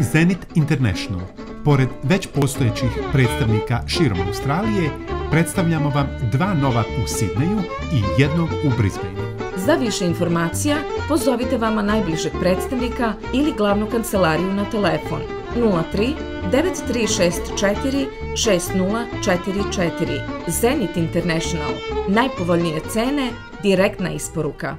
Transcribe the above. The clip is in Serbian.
Zenit International, pored već postojećih predstavnika širom Australije, predstavljamo vam dva nova u Sidneju i jednog u Brisbaneu. Za više informacija pozovite vama najbližeg predstavnika ili glavnu kancelariju na telefon 03 9364 6044. Zenit International. Najpovoljnije cene, direktna isporuka.